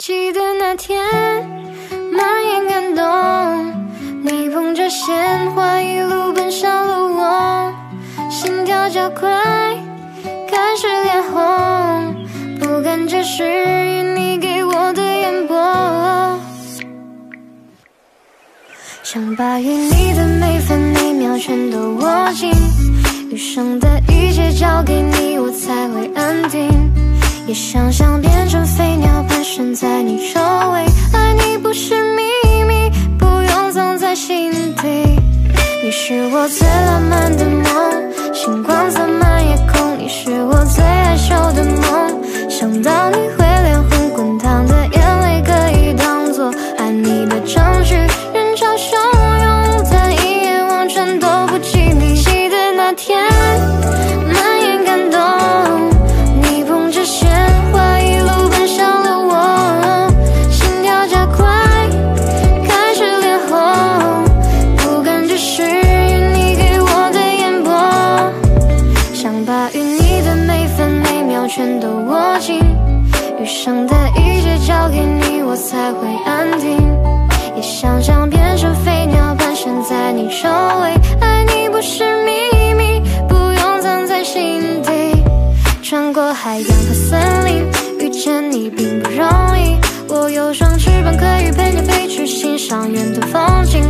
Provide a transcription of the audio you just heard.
记得那天满眼感动，你捧着鲜花一路奔向了我，心跳加快，开始脸红，不敢直视你给我的眼波，想把与你的每分每秒全都握紧，余生的一切交给你，我才会安定。也想象变成飞是我最浪漫的梦，星光洒满夜空。你是我最害羞剩的一切交给你，我才会安定。也想象变成飞鸟，盘旋在你周围。爱你不是秘密，不用藏在心底。穿过海洋和森林，遇见你并不容易。我有双翅膀，可以陪你飞去欣赏沿的风景。